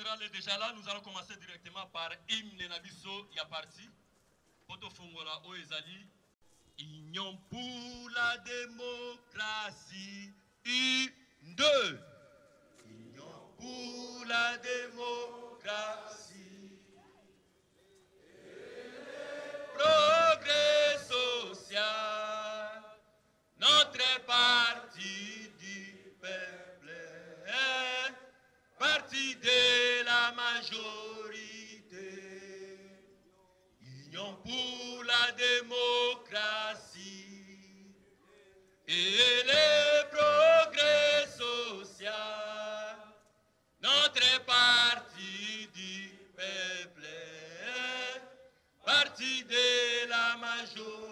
est déjà là. Nous allons commencer directement par hymne Nabiso. Il y a parti. Poto Fongola Oezali. Union pour la démocratie. Une, deux. Union pour la démocratie. Progrès social. Notre parti parti de la majorité. Union pour la démocratie et le progrès social. Notre parti du peuple parti de la majorité.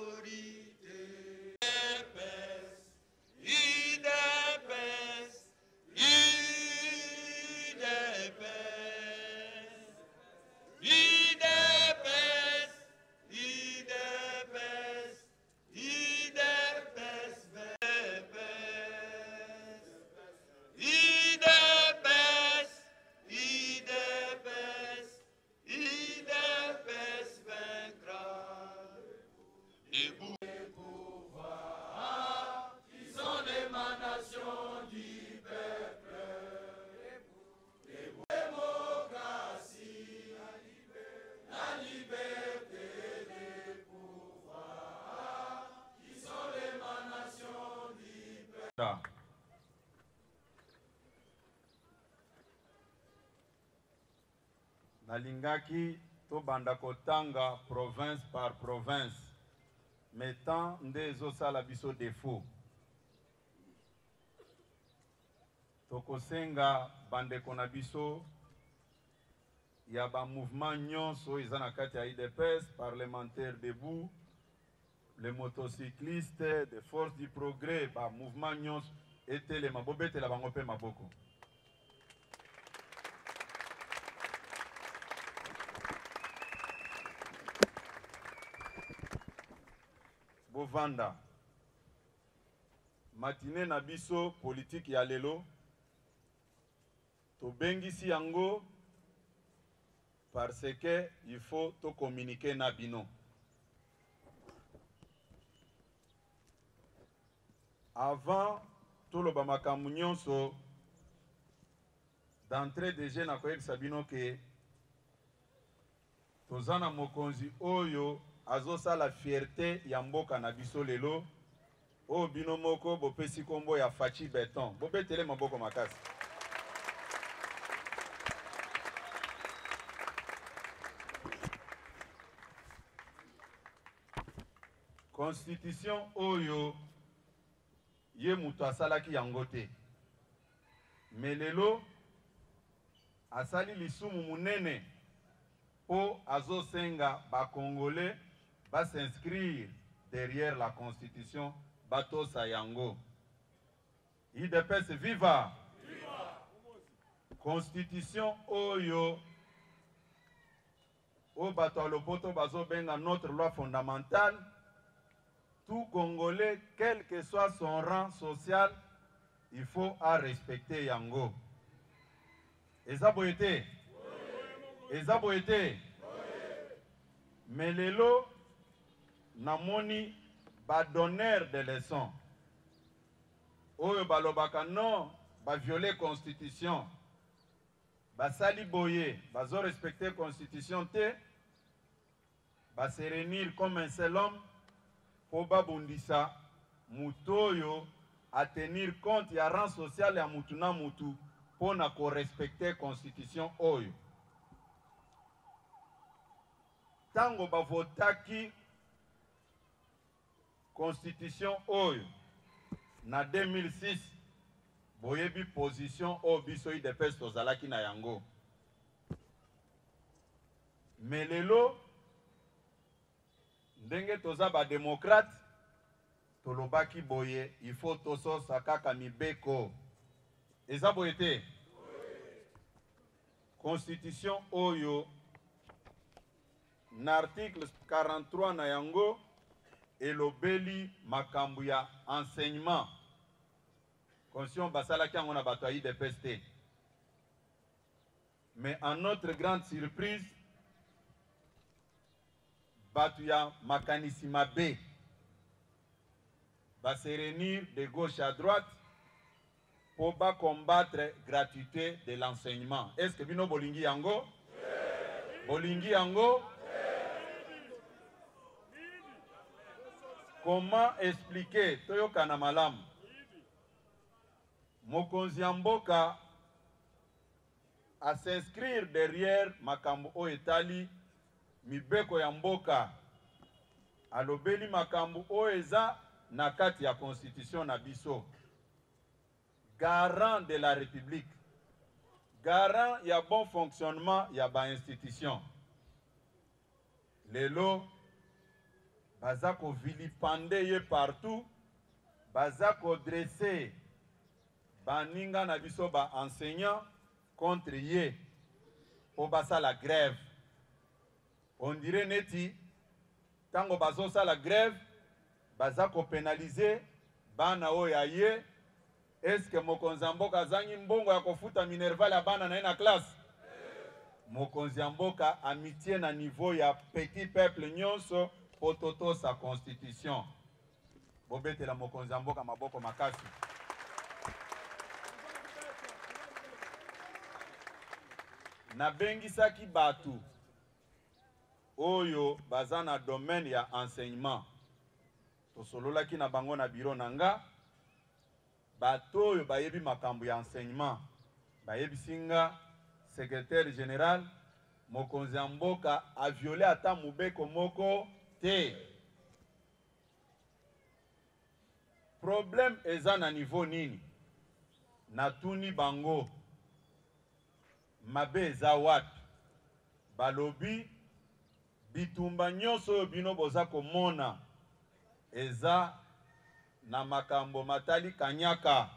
Nalingaki tobanda kotanga province par province. Me temps nde ezosala biso défaut. Tokosenga bandeko na biso ya bamouvement nyonso eza na idps parlementaire debout le motocycliste de force du progrès bamouvement nyonso etelema bobetela bango mpe maboko bovanda matine na biso politike ya lelo. Tobengisi yango parce que il faut tocommunike na bino. Avant toloba makambo nyonso d'entrée de jeu nakoyebisa bino ke toza na mokonzi oyo azosala fierté ya mboka na biso lelo. Oyo bino moko bopesi nkombo ya faci beton bobetele maboko makasi. Constitution oyo ye moto asalaki yango te. Me lelo asali lisumu monene mpo azosenga bakongolais bas'inscrire derrière la constitution batosa yango idps viva! Constitution oyo. Oyo bato ya lopoto bazobenga notre loi fondamentale. Tout congolais quel que soit son rang social il faut respecter yango. Boye te eza boye te me lelo namoni badonneur de leçon oyo balobaka non baviole constitution. Basali boye bazorespecte constitution te. Base réunir comme un seul homme. Mpo babundisa mutu oyo atenir compte ya rang social ya mutu na mutu mpo na korespecte constitution oyo. Ntango bavotaki constitution oyo na 2006 boyebi position oyo biso idps tozalaki na yango. Me lelo ndenge toza bademokrate tolobaki boye il faut tososa kaka mibeko. Eza boye te? Constitution oyo na article 43 na yango elobeli makambo ya enseignement. Constitution basalaki yango na bato ya idps te mais en notre grande surprise bato ya makanisi mabe base réunir de gauche à droite mpo bacombattre gratuité de l'enseignement. Est ce que bino bolingi yango? Bolingi yango comment expliquer? Toyokana malamu. Mokonzi ya mboka as'inscrire derrière makambo oyo etali mibeko ya mboka. Alobeli makambo oyo na constitution na biso. Garant de la république. Garant ya bon fonctionnement ya bainstitution baza kovilipande ye partout. Baza kodresse baninga na biso baenseignant contre ye. Mpo basala grève. On dirait neti ntango bazosala grève baza kopenalize bana oyo ya ye. Eske mokonzi ya mboka azangi mbongo ya kofuta minerval ya bana na ye na classe? Mokonzi ya mboka na niveau ya petit peuple nyonso mpo totosa constitution. Bobetela mokonzi ya mboka maboko makasi. Nabengisaki bato oyo baza na domaine ya enseignement. Tosololaki na bango na biro na nga. Bato oyo bayebi makambo ya enseignement. Bayebisi nga secrétaire général mokonzi ya mboka aviole ata mobeko moko te. Problème eza na niveau nini? Natuni bango. Mabe eza wapi? Balobi bitumba nyonso oyo bino boza komona eza na makambo matali kanyaka.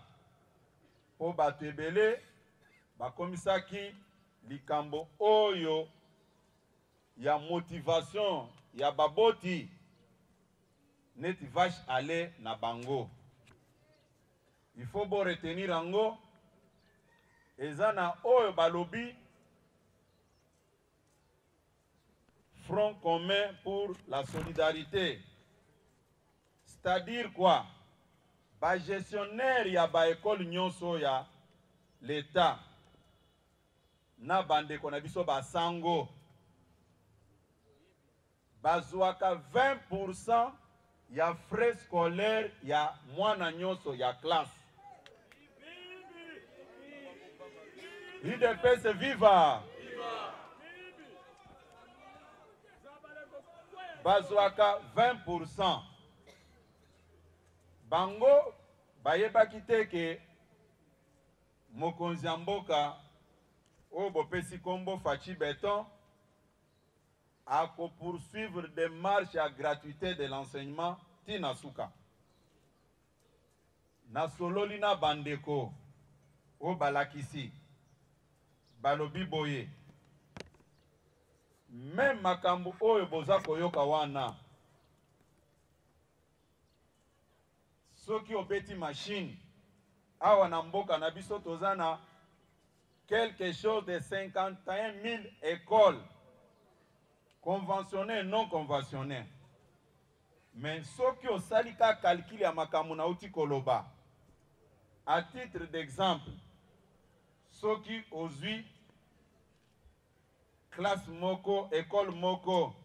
Mpo bato ebele bakomisaki likambo oyo ya motivation ya baboti neti vache ale na bango. Il faut retenir yango. Eza oyo balobi front commun pour la solidarité. C'est-à-dire quoi? Bagestionnaire ya baekole nyonso ya leta na bandeko na biso basango bazwaka 20 ya frais scolaire ya mwana nyonso ya classe. Idps viva. Bazwaka 20 bango bayebaki te ke mokonzi ya mboka oyo bopesi nkombo faci beton akopoursuivre démarche ya gratuité de l'enseignement ntina suka nasololi na bandeko oyo balakisi balobi boye. Meme makambo oyo boza koyoka wana soki obeti mashine awa na mboka na biso toza na quelque chose de 51 000 écoles conventionnelles non conventionnelles mais soki osali ka calcul ya makambo koloba à titre d'exemple soki ozwi classe moko école moko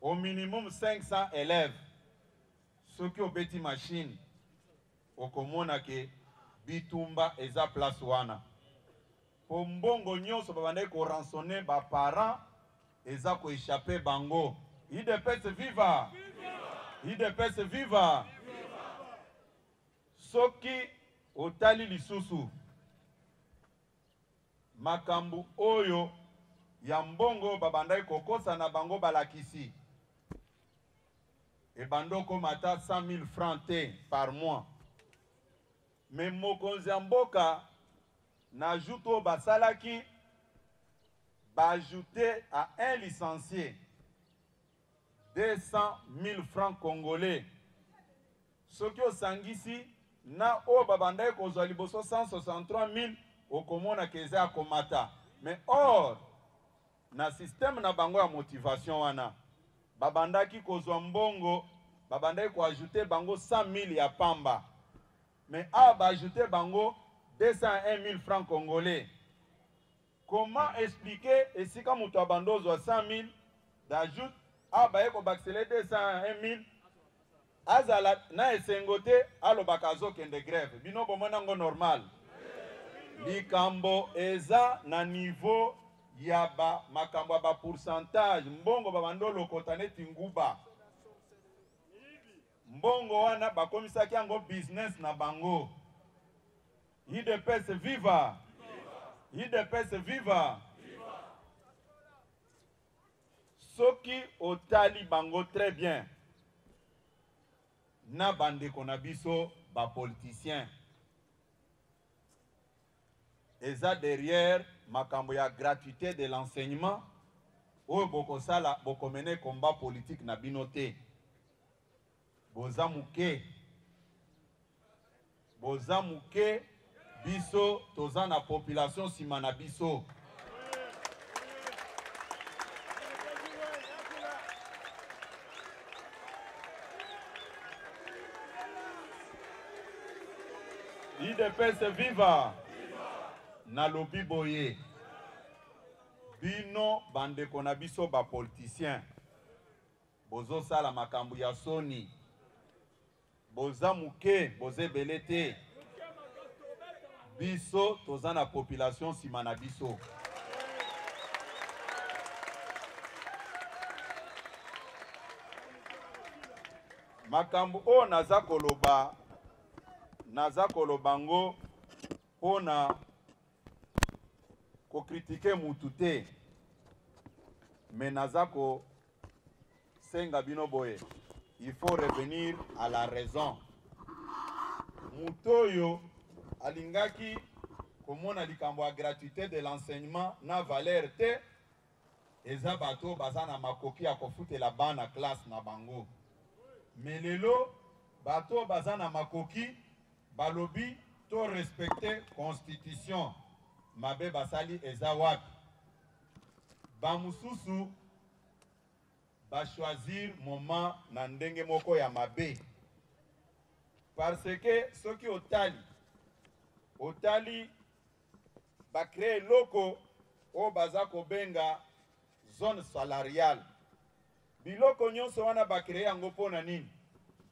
au minimum 500 élèves soki obeti mashine okomona ke bitumba eza place wana. Mpo mbongo nyonso babandaki koransonne baparent eza koéchappe bango. Idps viva idps viva soki otali lisusu makambo oyo ya mbongo babandaki kokosa na bango balakisi. Ebanda okóma ata 100 000 francs te par mois. Me mokonzi ya mboka na ajoute oyo basalaki baajoute à un licencié. 200 000 francs congolais. Soki osangisi na oyo babandaki kozwa liboso 163 000 okomonaka eza ya komata. Mais or na systeme na bango motivation wana babandaki kozwa mbongo bango 100 000 ya pamba. Mais awa baajoute bango 201 000 francs congolais comment expliquer esika moto abanda ozwa 100 000 d'ajoute awa baye kobakisele 201 000 azala na esengo te alobaka azokende grève. Bino bomona yango normal. Likambo eza na niveau ya ba makambo ya bapourcentage mbongo babandi olokota neti nguba. Mbongo wana bakomisaki yango business na bango. Idps viva idps viva soki otali bango très bien na bandeko na biso bapoliticien eza derrière makambo ya gratuité de l'enseignement. Oyo bokosala bokomene combat politique na bino te. Boza moke boza biso toza na population nsima na biso. Idps viva. Nalobi boye. Bino bandeko na biso bapoliticien bozosala makambo ya soni boza moke boza ebele te biso toza na population nsima na biso. Makambo oyo naza koloba naza koloba ngo mpona kokritike mutu te. Me naza il faut revenir à la raison. Mutu oyo alingaki komona likambo ya gratuité de l'enseignement na valeur te. Eza bato baza na makoki ya kofutela bana classe na bango. Me lelo bato baza na makoki balobi to respecte constitution. Mabe basali eza wapi? Bamosusu bashwazir moment na ndenge moko ya mabe. Parce que soki otali otali bakree eloko oyo baza kobenga zone salariale. Biloko nyonso wana bakree yango mpo na nini?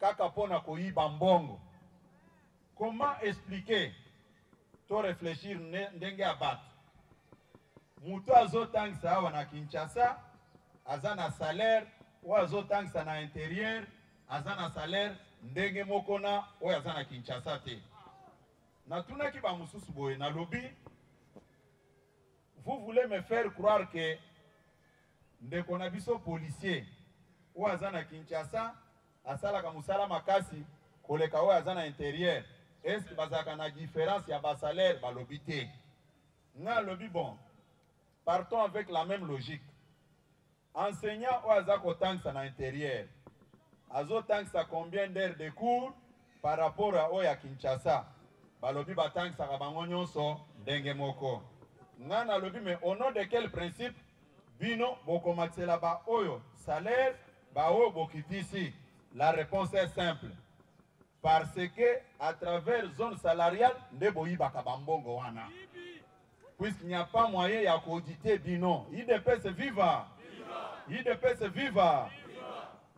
Kaka mpo na koyiba mbongo. Comment expliquer? To réfléchir ndenge ya bato. Moto azotangisa awa na kinshasa aza na salaire oyo azotangisa na intérieur aza na salaire ndenge moko na oyo aza na kinshasa te natunaki bamosusu boye nalobi vous voulez me faire croire que ndeko na biso policier oyo aza na kinshasa asalaka mosala makasi koleka oyo aza na intérieur estce bazalaka na différence ya basalaire balobi te. Nga alobi bon partons avec la même logique. Enseignant oyo aza kotangisa na intérieur azotangisa combien d'heures de cours par rapport a oyo ya kinshasa balobi batangisaka bango nyonso ndenge moko. Nga nalobi mais au nom de quel principe bino bokomatisela baoyo salaire baoyo bokitisi. La réponse est simple. Parce que à travers zone salariale nde boyibaka bambongo wana. Puisqu'il n'y a pas moyen ya koaudite bino idps viva. Idps viva.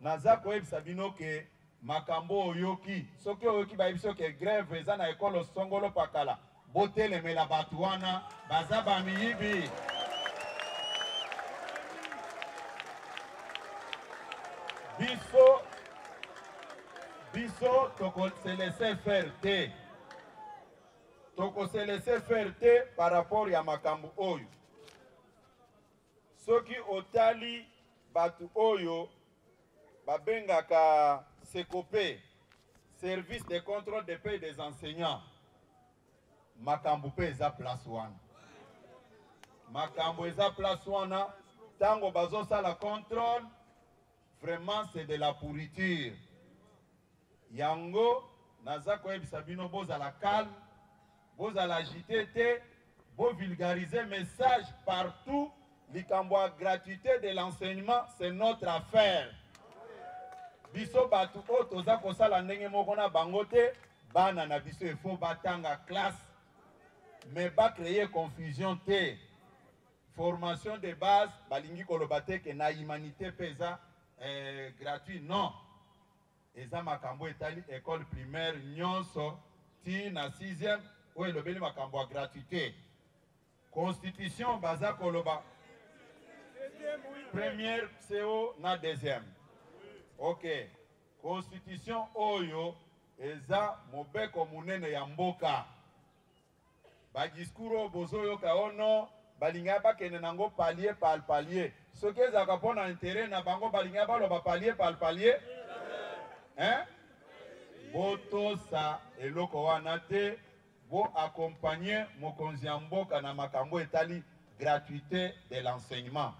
Naza koyebisa bino ke makambo oyoki. Soki oyoki bayebi so ke grève eza na ekolo songolo pakala botelemela bato wana baza bamiyibi. Biso biso tokose laisse faire te tokose laisser faire te par rapport ya makambo oyo. Soki otali bato oyo babengaka secope service de contrôle de paie des enseignants. Makambo mpe eza place wana. Makambo eza place wana ntango bazosala contrôle vraiment c'est de la pourriture. Yango naza koyebisa bino bozala calme bozala agite te bovulgarize message partout. Likambo gratuité de l'enseignement c'est notre affaire biso bato oyo toza kosala ndenge moko na bango na biso efo batanga classe. Mais bacreye confusion te. Formation de base balingi koloba na humanité mpe eza eh, gratuit. Non. Eza makambo etali école primaire nyonso ti na 6e oyo elobeli makambo ya gratuité. Constitution baza koloba. Première co na deuxième ok. Constitution oyo eza mobeko monene ya mboka. Badiscours oyo bozoyoka ono balingai bakende nango palier par palier. Soki ezalaka mpo na intere na bango balingai baloba palier par palier? Hein? botosa eloko wana te boakompagne mokonzi ya na makambo etali gratuité de l'enseignement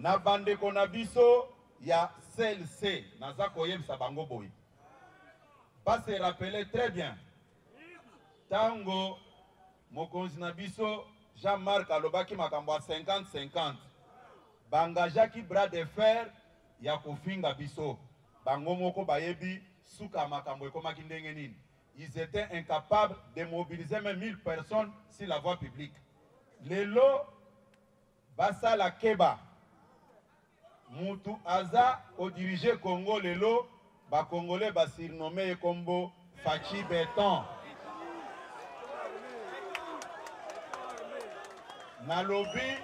na bandeko na biso ya clc naza koyebisa bango boye. Base rappele très bien. Ntango mokonzi na biso jean-marc alobaki makambo ya 50-50 bangageaki bras de fer ya kofinga biso. Bango moko bayebi suka makambo ekomaki ndenge nini. Ils étaient incapables de mobiliser même 1000 personnes sur la voie publique. Lelo basala keba mutu aza kodirige congo lelo bakongole basurnome ye nkombo faci beton nalobi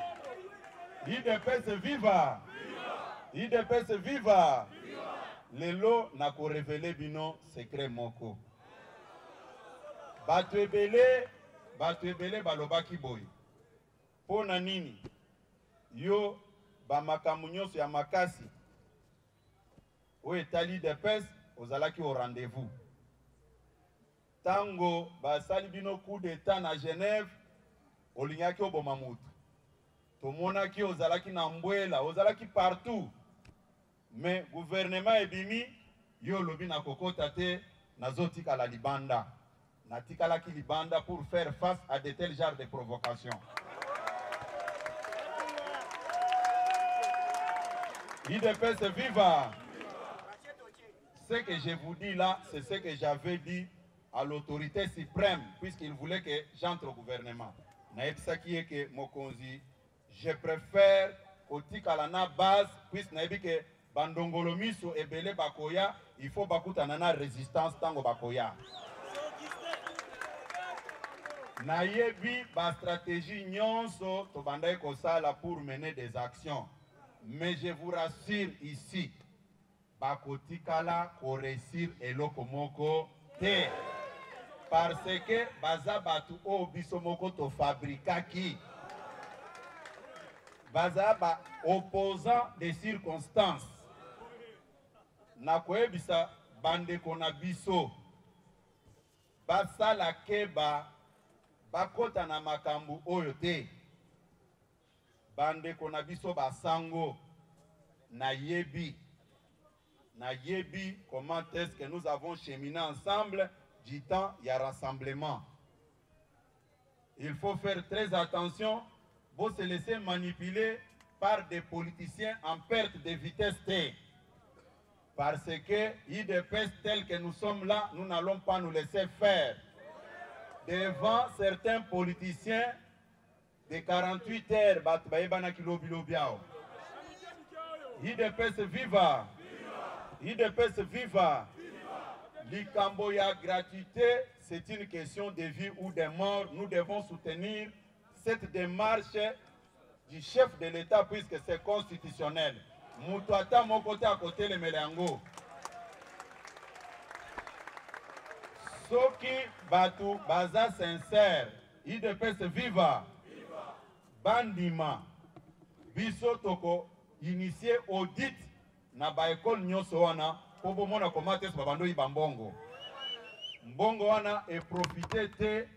idps viva. Idps viva. Lelo nakorevele bino sekret moko. Bato ebele bato ebele balobaki boye. Mpo na nini? Yo bamakambo nyonso ya makasi. Oyo etali depes ozalaki au rendez-vous. Ntango basali bino coup d'état na genève olingaki oboma motu tomonaki ozalaki na mbwela ozalaki partout. Mais gouvernement ebimi yo olobi na kokota te nazotikala libanda. Natikalaki libanda pour faire face à de tels genres de provocation IDPS viva ce que je vous dis là c'est ce que j'avais dit à l'autorité suprême puisqu'il voulait que j'entre au gouvernement. Je préfère kotikala na base puisque bakoya il faut résistance bakoya. Nayebi bastratégie nyonso pour mener des actions mais je vous rassure ici. Bakotikala koresir eloko moko te. Parce que baza bato oyo biso moko tofabrikaki. Baza ba opposant de circonstances. Nakoyebisa bandeko na biso. Basala keba bakɔta na makambo oyo te bandeko na biso basango nayebi comment est-ce que nous avons cheminé ensemble du temps ya rassemblement il faut faire très attention vous se laisser manipuler par des politiciens en perte de vitesse. Parce que IDPS tel que nous sommes là, nous n'allons pas nous laisser faire. Devant certains politiciens de 48 heures, bato bayebana kilobi lobiao. IDPS viva. IDPS viva. Likambo ya gratuité, c'est une question de vie ou de mort. Nous devons soutenir cette démarche du chef de l'État puisque c'est constitutionnel. moto ata moko te akotelemela yango soki bato baza sincere idps viva bandima. Biso toko initie audit na baekole nyonso wana mpo bomona koma te so babando oyiba mbongo. Wana eprofite te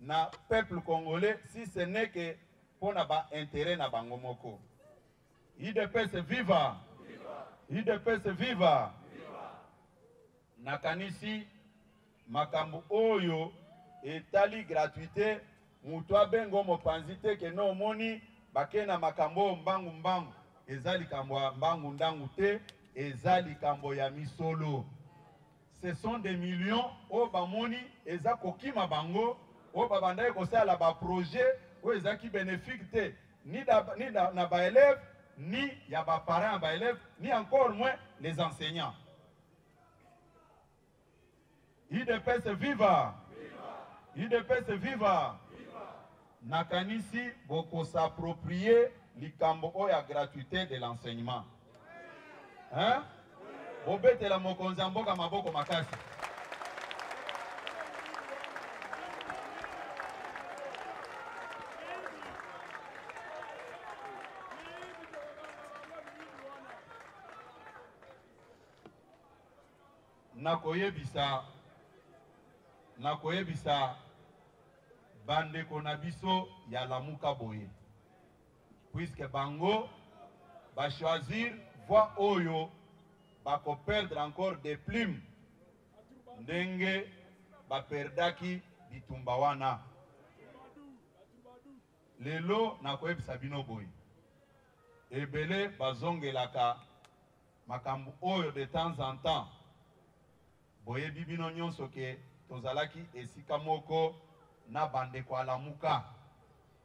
na peuple congolais si ce n'est que mpo na baintérêt na bango moko. Idps viva. Idps viva. Nakanisi makambo oyo etali gratuité moto abengo mopanzi te kende omoni bakei na makambo oyo mbangu mbangu. Eza likambo ya mbangu ndangu te eza likambo ya misolo. Ce sont des millions oyo bamoni eza kokima bango. Oyo babandaki kosalela baprojet oyo ezalaki bénéfique te. Ni, da, ni da, na baélève ni ya baparent ya baélève ni encore moins les enseignants. Idps viva. Idps viva nakanisi bokosaproprie likambo oyo ya gratuité de l'enseignement hein? bobetela mokonzi ya mboka maboko makasi nakoyebisa nakoyebisa bandeko na biso ya lamuka boye. Puiske bango bachoisir voi oyo bakoperdre encore des plumes. Ndenge baperdaki bitumba wana. Lelo nakoyebisa bino boye. Ebele bazongelaka makambo oyo de temps en temps. Boyebi bino nyonso ke tozalaki esika moko na bandeko alamuka.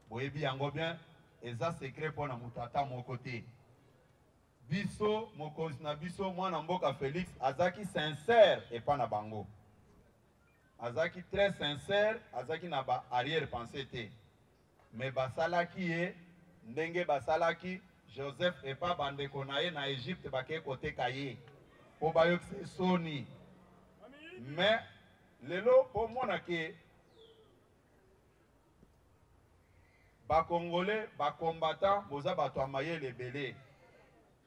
Boyebi yango bien eza sekret mpo na moto ata moko te. Biso mokonzi na biso mwana mboka félix azalaki sincère epa na bango. Azalaki très sincère azalaki na ba arrière pensée te. Me basalaki ye ndenge basalaki joseph epa bandeko na ye na egypte bakei koteka ye. Mpo bayokisa ye soni. Me lelo bomona ke bakongole bakombata boza bato ya mayele ebele.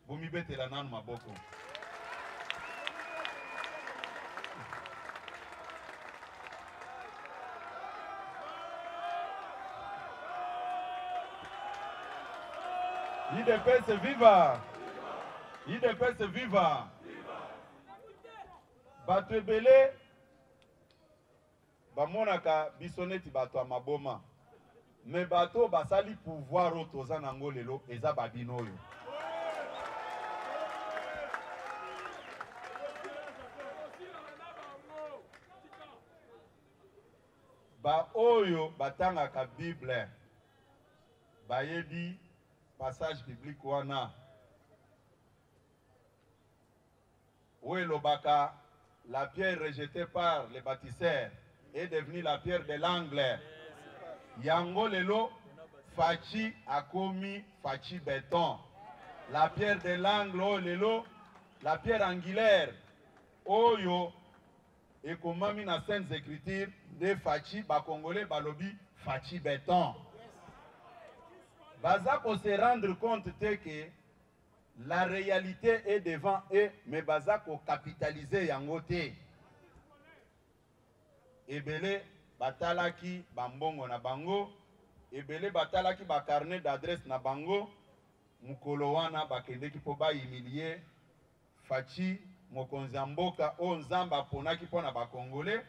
Bomibetela nanu maboko. Idps viva idps viva bato ebele bamonaka biso neti bato ya maboma me bato basali pouvoir oyo toza nango lelo eza babino oyo baoyo batangaka bible. Bayebi passage biblique wana. Oyo elobaka la pierre rejetée par les bâtisseurs? Est devenue la pierre de l'angle yango lelo faci akomi faci béton. La pierre de l'angle oyo lelo la pierre angulaire. Oyo ekomami na saintes écritures nde faci bakongolais balobi faci béton. Baza kose rendre compte te ke la réalité est devant eux mais baza kokapitalize yango te. Ebele batalaki bambongo na bango ebele batalaki bacarnet d'adresse na bango. Mokolo wana bakendeki mpo bahumilie faci mokonzi ya mboka oyo nzambe aponaki mpo na bakongole.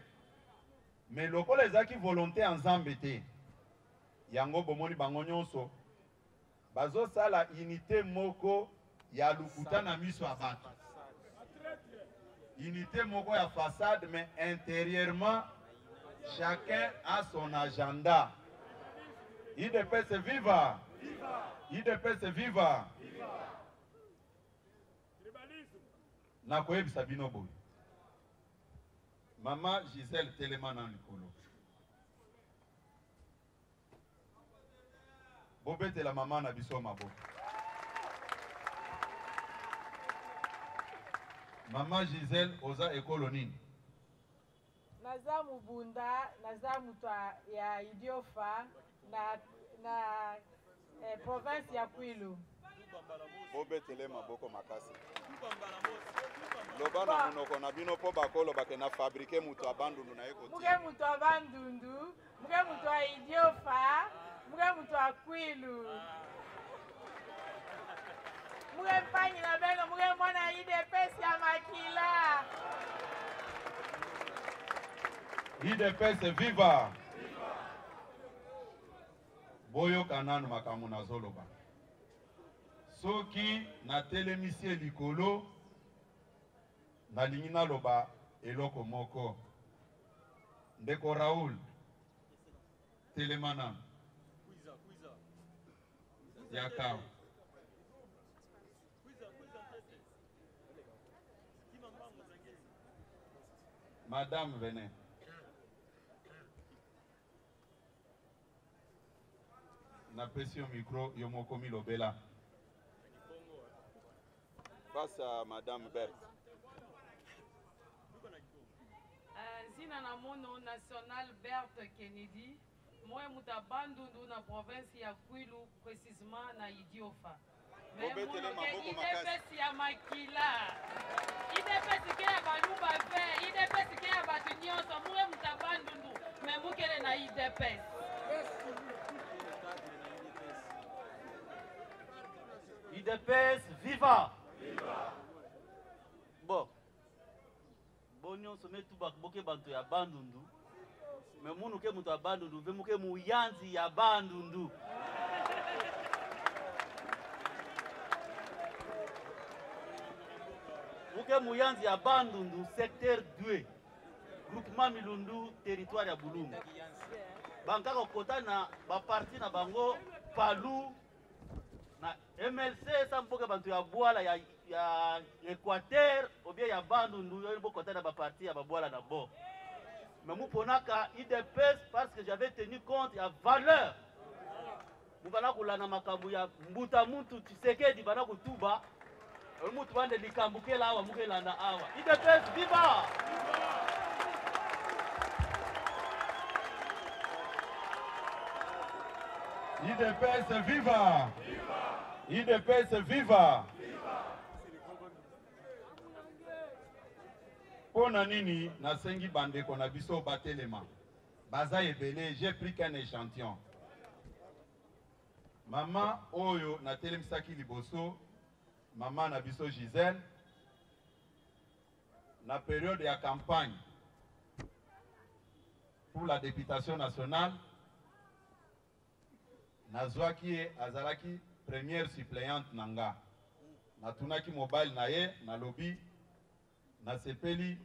Me lokola ezalaki volonté ya nzambe te yango bomoni bango nyonso bazosala unité moko ya lukuta na miso ya bato. Unité moko ya façade mais intérieurement chacun a son agenda. Idps viva idps viva nakoyebisa bino boye. Mama gisele telema na likolo. Bobetela mama na biso maboko. Mama gisele oza ekolo nini? Naza mubunda naza moto ya- ya idiofa na, na eh, province ya kwilu. Bobetele maboko makasi. Loba na monoko na bino mpo bakolobake na fabrike moto abandundu na ye muke kotia moto ya bandundu muke moto ya idiofa muke moto ya kwilu. Muke mpangi na bengo muke mwana idps ya makila idps viva! Boyoka nanu makambo nazoloba. Soki natelemisi ye likolo nalingi naloba eloko moko. Ndeko raoul telema nanu. Yakawa madame venez napesi yo micro yo moko milobela face à madame berthe Uh, nzina na mono national berthe kennedy. Moye moto abandundu na province ya kwilu précisement na idiofa. Idepesi ya makila. Idepesi ke ya baluba ve idepesi ke ya bato nyonso. Moye moto abandundu me mukele na idepesi idps viva! Bon. Bo nyonso me tu bak- boke bato ya bandundu. Me munu ke moto ya bandundu ve moke muyanzi ya bandundu. Moke muyanzi ya bandundu secteur 2 groupement milundu territoire ya bulungu. Bankaka kokota na baparti na bango palu na mlc esa mboka bato ya bwala ya, ya équateur obie ya bandundu oyo bokota na baparti ya babwala na bo me muponaka idps parce que j'avais tenu compte ya valeur. Mubana kolanda makambo ya mbuta mutu tisekedi bana kotuba oyo mutu bande likambo kela awa mukelanda awa. Idps viva idps viva. Idps viva. Mpo na nini nasengi bandeko na biso batelema? Baza ebele j'ai pris qu'un échantillon. Mama oyo natelemisaki liboso mama na biso gisele na période ya campagne pour la députation nationale nazwaki ye azalaki première suppléante na nga. Natunaki mobali na ye nalobi nasepeli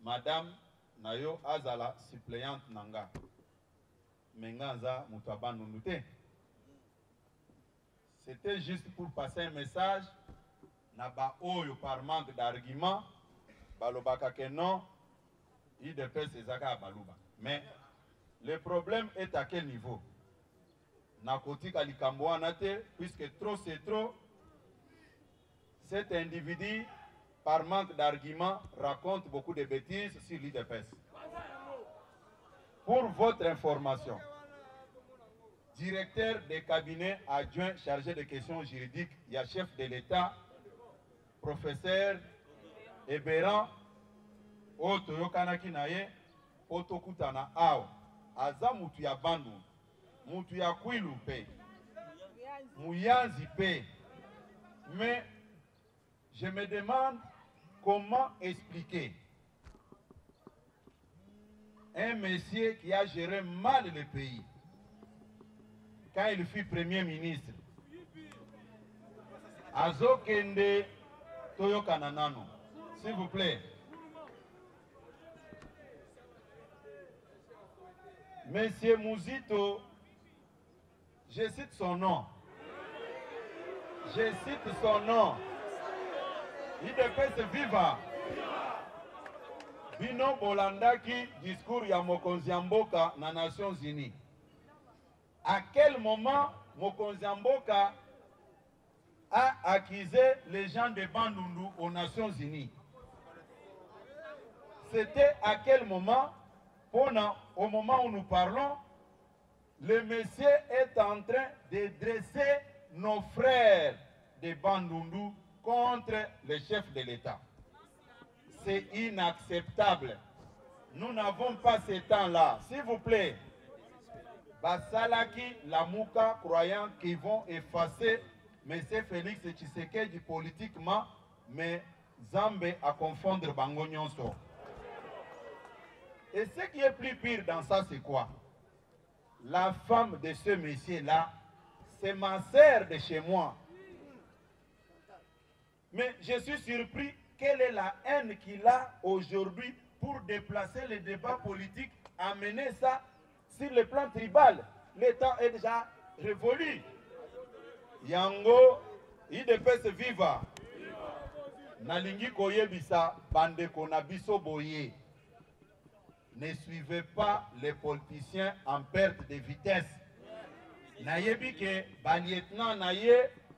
madame na yo azala suppléante na nga. Me nga aza moto abandundu te. C'était juste pour passer un message na baoyo par manque d'argument balobaka ke non idps ezaka ya baluba. Mais le problème est à quel niveau? Nakotika likambo wana puisque trop c'est trop. Cet individu par manque d'argument raconte beaucoup de bêtises sur l'IDPS pour votre information directeur des cabinets adjoint chargé de questions juridiques il y a chef de l'état professeur eberan oyo toyokanaki na ye mpo tokutana mutu ya kwilu mpe muyanzi mpe mais je me demande comment expliquer. Un monsieur qui a géré mal le pays. Quand il fut premier ministre. Azokende toyokana nano s'il vous plaît. Monsieur Mouzito, je cite son nom. Je cite son nom. IDPS viva. Bino bolandaki discours ya mokonzi mboka na Nations Unies. À quel moment mokonzi mboka a accusé les gens de Bandundu aux Nations Unies? C'était à quel moment? Au moment où nous parlons, le monsieur est en train de dresser nos frères de Bandundu contre le chef de l'État. C'est inacceptable. Nous n'avons pas ce temps-là. S'il vous plaît, Basalaki, Lamouka, croyant qu'ils vont effacer M. Félix Tshisekedi politiquement, mais Zambé à confondre Bango. Et ce qui est plus pire dans ça, c'est quoi? La femme de ce monsieur-là, c'est ma sœur de chez moi. Mais je suis surpris, quelle est la haine qu'il a aujourd'hui pour déplacer le débat politique, amener ça sur le plan tribal. L'État est déjà révolu. Yango, IDPS viva. Nalingi koyebisa bandeko na biso boye. Ne suivez pas les politiciens en perte de vitesse. Nayebi ba lieutenant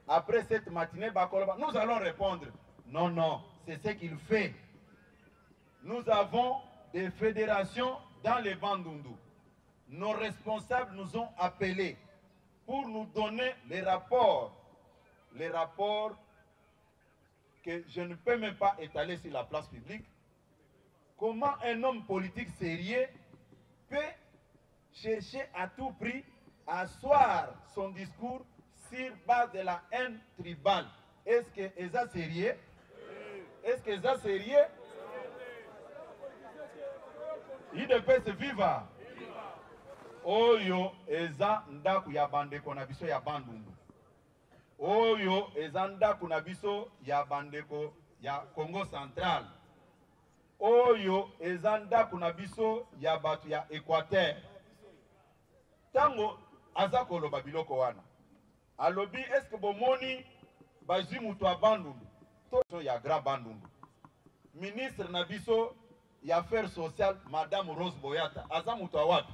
après cette matinée nous allons répondre. Non non, c'est ce qu'il fait. Nous avons des fédérations dans les Bandundu. Nos responsables nous ont appelés pour nous donner les rapports. Les rapports que je ne peux même pas étaler sur la place publique. Comment un homme politique sérieux peut chercher à tout prix à asseoir son discours sur base de la haine tribale? Est-ce que c'est sérieux? Est-ce que c'est sérieux? Idps viva oyo eza ndako ya bandeko na biso ya bandundu. Oyo eza ndako na biso ya bandeko ya congo central oyo eza ndako na biso ya bato ya équateur ntango aza koloba biloko wana. Alobi eske bomoni bazwi moto ya bandundu? To ya grand bandundu. Ministre na biso ya affaires sociales madame rose boyata. Aza moto ya wapi?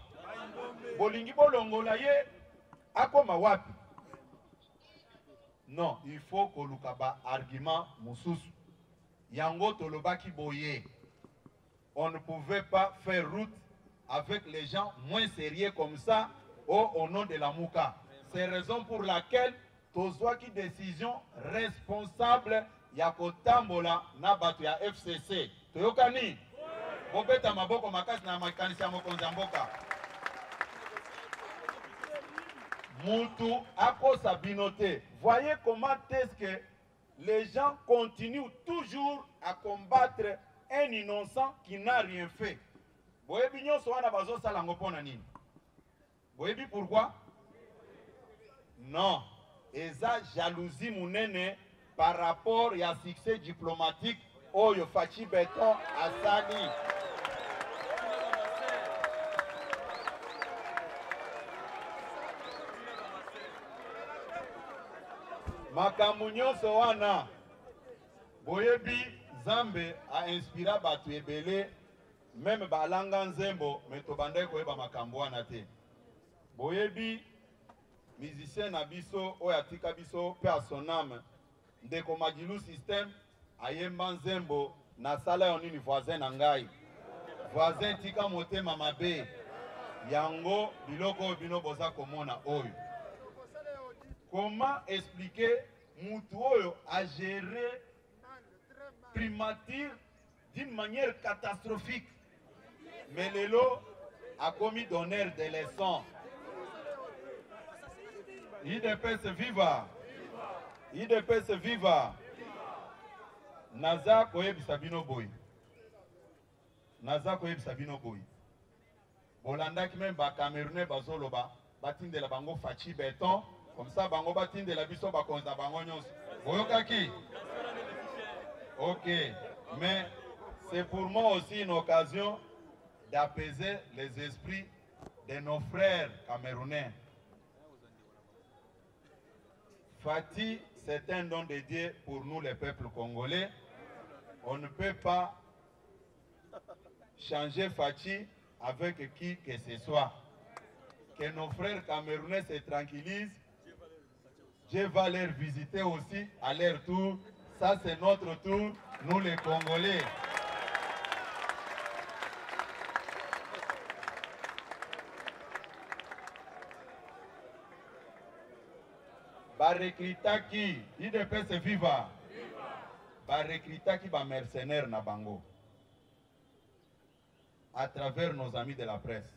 Bolingi bolongola ye akoma wapi? Non il faut koluka baargument mosusu. Yango tolobaki boye on ne pouvait pas faire route avec les gens moins sérieux comme ça au, nom de la mouka. C'est raison pour laquelle tozwaki décision responsable ya na bato ya fcc toyokani? Kobeta maboko makasi na makanisi ya mokonzi mboka. Mutu akosa voyez comment est-ce que les gens continuent toujours à combattre un innocent qui n'a rien fait. Boyebi nyonso wana bazosala yango mpo na nini? Boyebi pourquoi? Non. Eza jalousie monene par rapport ya succès diplomatique oyo faci beton asali. Makambo nyonso wana boyebi nzambe ainspira bato ebele meme balanga nzembo me tobandaki koyeba makambo wana te. Boyebi musicien na biso oyo atika biso mpe a son ame ndeko madilu systeme ayemba nzembo nasala yo nini voisin na ngai. Voisin tika motema mabe. Yango biloko oyo bino boza komona oyo. Comment expliquer mutu oyo agere primature d'une manière catastrophique. Mais lelo akomi donneur de leçon idps viva idps viva naza koyebisa bino boye naza koyebisa bino boye bolandaki meme bacamerounais bazoloba batindela bango faci beton. Comme ça bango batindela biso bakonzi na bango nyonso. Boyokaki ok mais c'est pour moi aussi une occasion d'apaiser les esprits de nos frères camerounais Fati, c'est un don de Dieu pour nous, les peuples congolais. On ne peut pas changer Fati avec qui que ce soit. Que nos frères camerounais se tranquillisent. Dieu va les visiter aussi à leur tour. Ça, c'est notre tour, nous les Congolais. barekritaki idps viva. Barekritaki bamercenaire na bango. À travers nos amis de la presse.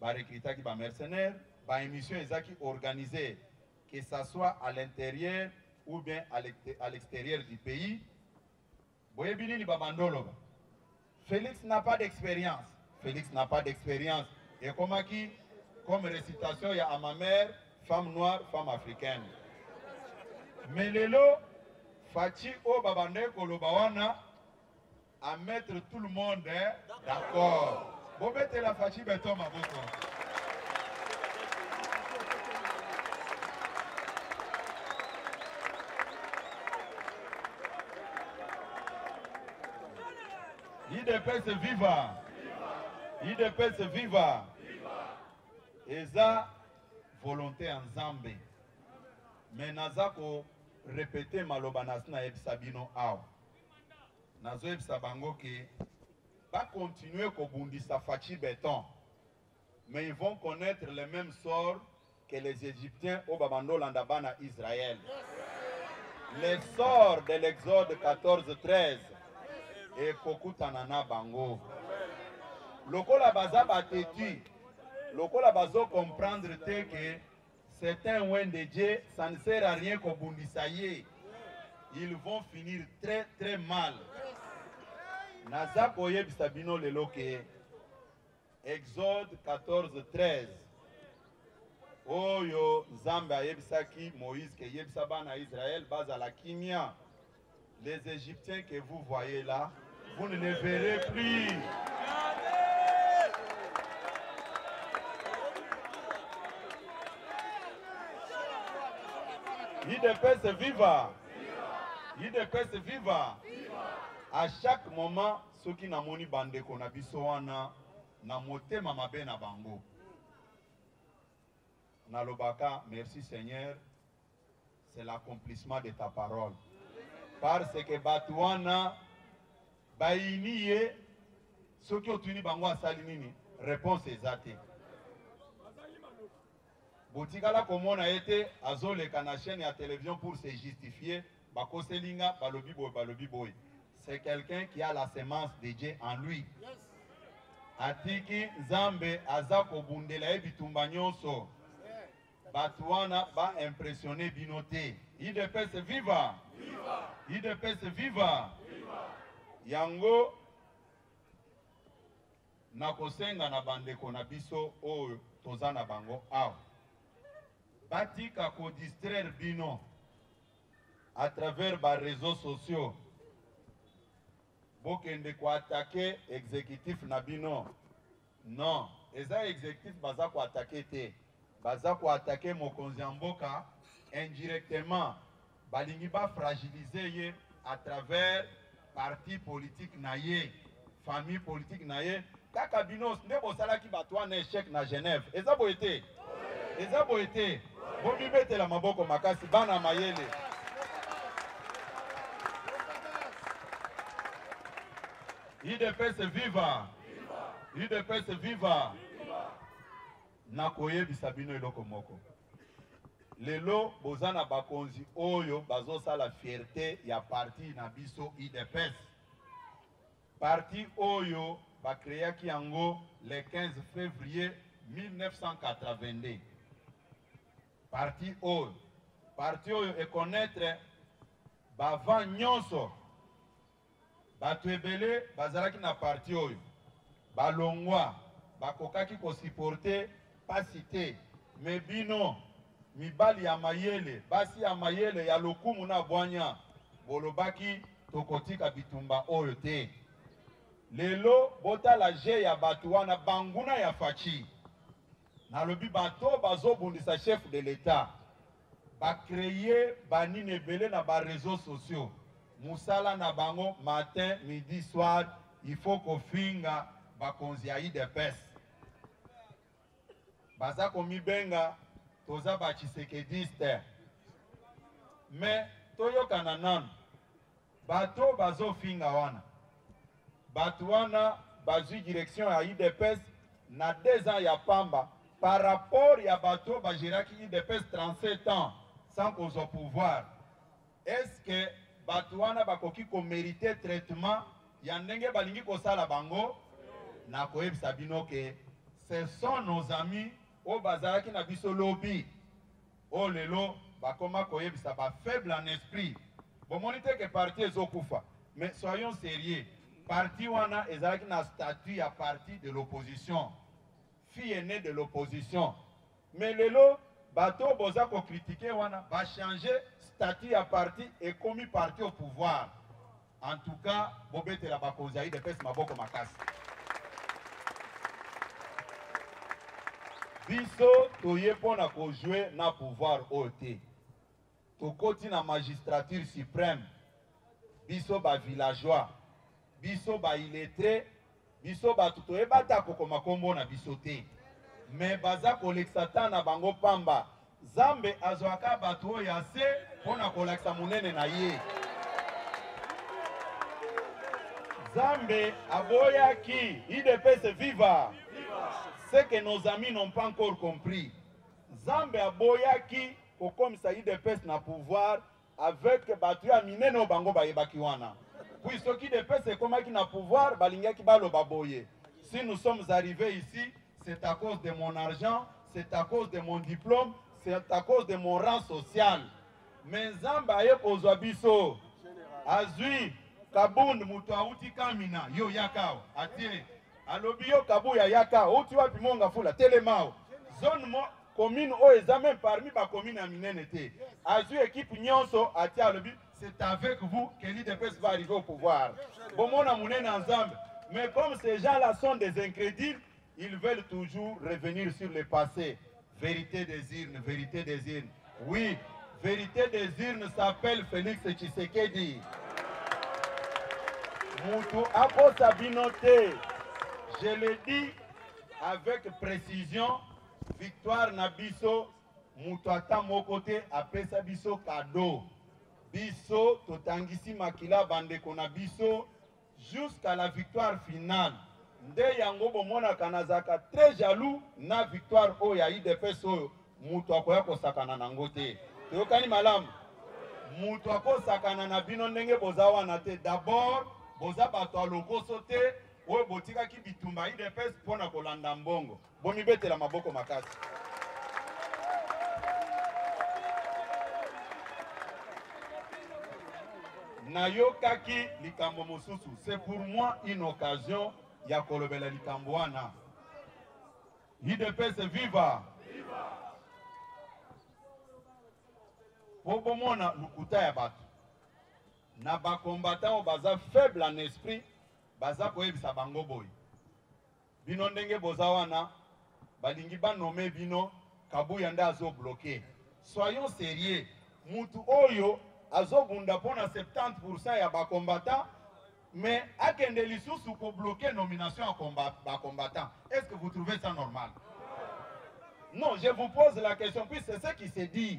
Barekritaki bamercenaire baémission ezaki organisée que ça soit à l'intérieur ou bien à l'exté- à l'extérieur du pays. Félix n'a pas d'expérience. Félix n'a pas d'expérience. Ekomaki comme récitation ya amamère femme noire femme africaine. Mais lelo faci oyo babandaki koloba wana à mettre tout le monde hein, d'accord. Bobetela faci beto maboko idps viva. Idps viva. Eza volonté ya nzambe me naza korepete maloba nasi nayebisa bino awa. Nazoyebisa bango ke bakontinue kobundisa faci beton. Mais ils vont connaître le même sort que les égyptiens oyo babandolanda bana israël. Le sort de l'exode 14 13 ekokutana na bango. Lokola baza bateti lokola bazocomprendre te ke c'est un win de dieu ça ne sert à rien kobundisa ye. Ils vont finir très très mal. Naza koyebisa bino lelo ke. Exode 14 13 oyo nzambe ayebisaki moïse ke yebisa bana ya israel bazala kimia les égyptiens que vous voyez là vous ne les verrez plus. Idps viva idps viva à chaque moment soki namoni bandeko na biso wana na na bango. Nalobaka merci seigneur c'est l'accomplissement de ta parole parce que bato wana bayini ye soki otuni bango asali nini? Réponse eza te. Botikala komona ye te azoleka na chaîne ya télévision pour se justifier bakoseli nga balobi boye balobi boye. C'est quelqu'un qui a la semence de dieu en lui. Atiki nzambe aza kobundela ye bitumba nyonso bato wana baimpressionne bino te idps viva idps viva yango nakosenga na bandeko na biso oyo toza na bango awa. Batika kodistraire bino à travers bareseau sociaux. Bokende koatake exécutif na bino. Non eza exécutif baza koatake te baza koatake mokonzi ya mboka indirectement. Balingi bafragilize ye à travers parti politique na ye famille politique na ye. Kaka bino nde bosalaki bato wana échec na genève. Eza boye te eza boye te bomibetela maboko makasi bana mayele. Idps viva. Idps viva nakoyebisa bino eloko moko. Lelo boza na bakonzi oyo bazosala fierté ya parti na biso parti oyo bakreaki yango le 15 février 1982 parti oyo parti oyo ekonetre bavant nyonso. Bato ebele bazalaki na parti oyo. Balongwa bakokaki pasi te me bino mibali ya mayele basi ya mayele ya lokumu na bwanya bolobaki tokotika bitumba oyo te. Lelo botala je ya bato wana banguna ya faci nalobi bato bazobundisa chef de l'état bakreye banini ebele na bareseau sociaux. Mosala na bango matin midi soir il faut kofinga bakonzi ya idps baza komibenga toza bachisekediste me toyokana nanu bato bazofinga wana. Bato wana bazwi direction ya idps na deux ans ya pamba par rapport ya bato bagéraki idps 37 ans sans kozwa pouvoir. Est ce que bato wana bakoki komérite traitement ya ndenge balingi kosala bango? Na koyebisa bino ke ce sont nos amis oyo bazalaki na biso lobi oyo lelo bakoma koyebisa bafaible en esprit. Bomoni te ke parti ezokufa. Mais soyons sérieux. Parti wana ezalaki na statut ya parti de l'opposition. Fille aînée de l'opposition. Mais lelo bato oyo boza kokritike wana bachange statut ya parti ekomi parti au pouvoir. En tout cas bobetela bakonzi ya idps maboko makasi biso toye mpona kojue na pouvoir oyo te. Tokoti na magistrature suprême. Biso bavillageois biso baillettré biso bato toyeba ta kokoma nkombo na biso te. Me baza kolekisa ta na bango pamba. Nzambe azwaka bato oyo ya se mpo na kolakisa monene na ye. Nzambe aboyaki idps viva ce que nos amis n'ont pas encore compris nzambe aboyaki kokomisa idps na pouvoir avec bato ya minene oyo bango bayebaki wana. Puis soki idps ekomaki na pouvoir balingaki baloba boye. Si nous sommes arrivés ici c'est à cause de mon argent c'est à cause de mon diplôme c'est à cause de mon rang social. Me nzambe aye kozwa biso. Kabund moto kamina. Yo yakao atie alobi yo kabuya yaka outi wapi monga fula telemao. Zone mo commune oyo eza même parmi bacommune ya minene te. Azwi équipe nyonso atia alobi c'est avec vous que l'idps va arriver au pouvoir. Bomona monene ya nzambe mais comme ces gens là sont des incrédules ils veulent toujours revenir sur le passé. Vérité des urnes vérité des urnes. Oui vérité des urnes s'appelle félix tshisekedi. Mutu akosa bino te je le dis avec précision victoire na biso moto ata moko te apesa biso kado. Biso totangisi makila bandeko na jusqu'à la victoire finale. Nde yango bomonaka nazalaka très jaloux na victoire oyo ya idps oyo moto akoya kosakana nango te. Toyokani malamu. Moto akosakana na bino ndenge boza wana te. D'abord boza bato ya lokoso te oyo botikaki bitumba idps mpona kolanda mbongo. Bomibetela maboko makasi. Nayokaki likambo mosusu. C'est pour moi une occasion ya kolobela likambo wana. Idps viva. Po bomona lukuta ya bato. Na bakombatan oyo baza faible en esprit baza koyebisa bango boye bino ndenge boza wana balingi banome bino kabuya nde azobloke soyons sérieux. Mutu oyo azobunda mpona 70 ya bakombatan mais akende lisusu kobloke nomination ya bakombatan est ce que vous trouvez ça normal? Non je vous pose la question puis c'est ce qui se dit.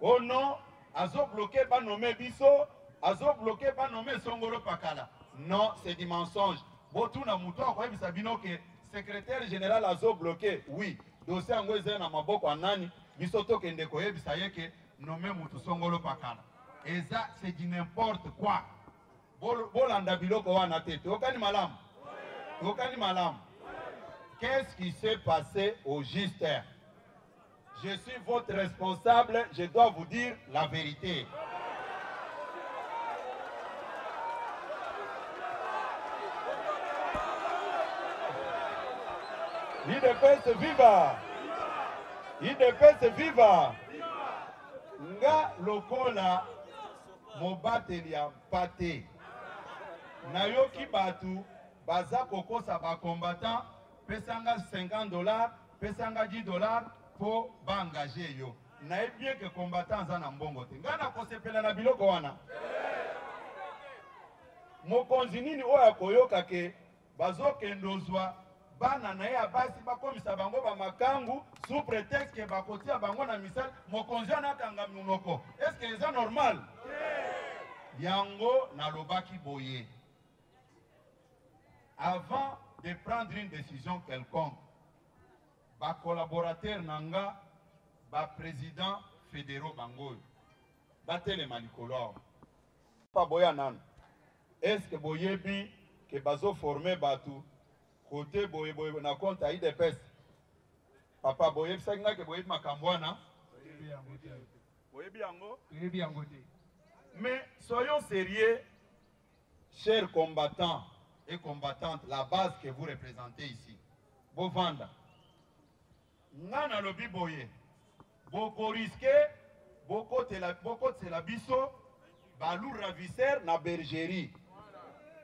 Oh non azobloke banome biso azobloke banome songolo pakala non c'est du mensonge. Botuna moto akoyebisa bino ke secrétaire général azobloke oui. Dossier yango eza na maboko ya nani? Biso tokende koyebisa ye ke nome motu songolo pakala. Eza c'est du n'importe quoi. Bolanda biloko wana te. Toyokani malamu? Toyokani malamu? Qu'est-ce qui s'est passé au juste je suis votre responsable je dois vous dire la vérité idps viva. Idps viva. Nga lokola mobateli ya mpa te nayoki bato baza kokosa bakombatan pesanga 50 dollar pesanga 10 dollar mpo baengage yo. Nayebi bien ke kombatan aza na mbongo te. Ngai nakosepela na biloko wana. Mokonzi nini oyo akoyoka ke bazokende ozwa bana na ye ya basi bakomisa bango bamakangu sous prétexte ke bakotia bango na misala mokonzi wana akanga monoko estce eza normal? Yango nalobaki boye. Avant de prendre une décision quelconque bacollaborateur na nga baprésident fédéraux bango oyo batelema likolo awa. Pa boya nanu. Estce boyebi ke bazoforme bato kote boye boye na compte ya idps papa boyebisaki nga ke boyebi makambo wana boyebi yango toyebi yango te mais soyons sérieux chers combattants et combattantes la base que vous représentez ici bovanda nga nalobi boye. Bokoriske bokotela biso balu ravisseur na bergerie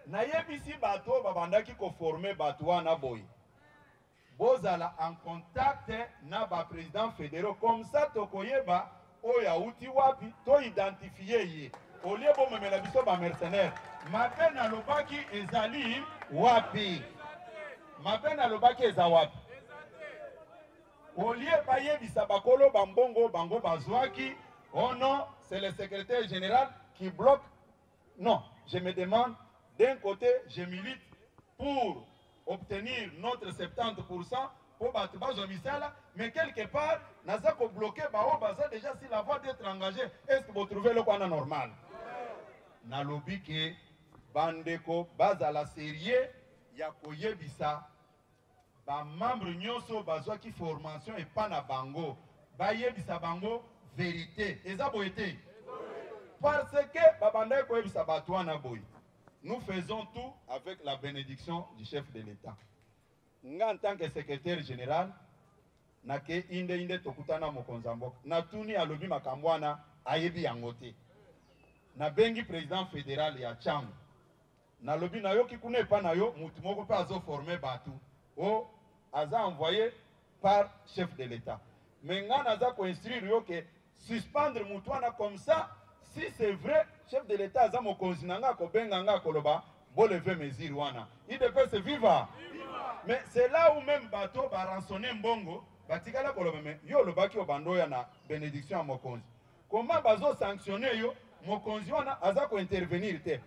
nayebisi bato oyo babandaki koforme bato wana boye. Bozala en contact na baprésident fédéraux comme ça tokoyeba oyo awuti wapi toidentifie ye. Olie bomemela biso bamercenaire mabe nalobaki ezali wapi? Mabe nalobaki eza wapi? Olie bayebisa bakolo bambongo bango bazwaki oh non c'est le secrétaire général qui bloque. Non je me demande d'un côté je milite pour obtenir notre 70% po bato bazwa misala mais quelque part naza kobloke bao baza déjà sur la voie d'être engagé est ce que botrouve eloko wana normal? Nalobi ke bandeko bazala sérieux ya koyebisa. Bamembre nyonso bazwaki formation epa na bango. Bayebisa bango vérité. Boye te parce que babandaki koyebisa bato wana boye nous faisons tout avec la bénédiction du chef de l'état. En tant que secrétaire général nake inde inde tokutana mokonzi ya alobi président fédéral ya chango nalobi na yo moko bato o aza envoyé par chef de l'état. Nga naza yo ke suspendre comme ça si c'est vrai chef de l'état aza mokonzi na nga akobenga nga akoloba boleve mesure wana. Idps viva! Mais c'est là où même bato baransonne mbongo batikala koloba me yo olobaki obanda oyo na bénédiction ya mokonzi. Comment bazosanctionne yo? Mokonzi wana aza kointervenir te.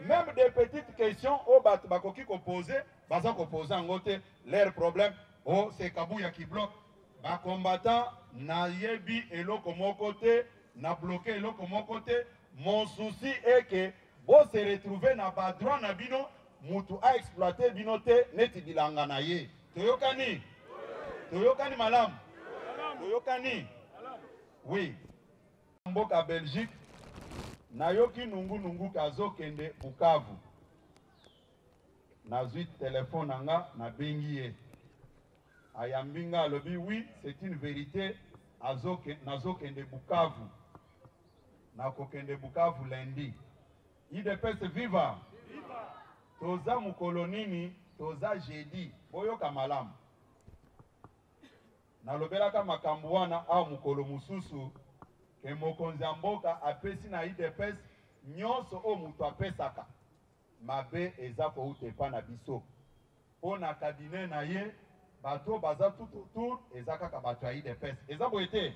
Même des petites questions oyo bato bakoki kopose baza kopose yango te. Leur problème o c'est kabuya qui bloque bacombattant nayebi eloko moko te na bloke eloko moko te mon souci est que bose retrouve na badroit na bino mutu aexploite bino te neti bilanga na ye. Toyokani? Toyokani malamu toyokani? Oui. Mboka belgique. Nayoki nungunungu azokende bukavu. Nazwi telefone na nga nabengi ye. Ayambi nga alobi oui c'est une vérité azoke- nazokende bukavu nakokende bukavu lundi. Idps viva! Toza mokolo nini? Toza jeudi. Boyoka malamu. Nalobelaka makambo wana awa mokolo mosusu ke mokonzi ya mboka apesi na idps nyonso oyo moto apesaka. Mabe eza kouta epa na biso. Mpo na kabine na ye bato oyo baza tout autour eza kaka bato ya idps eza boye te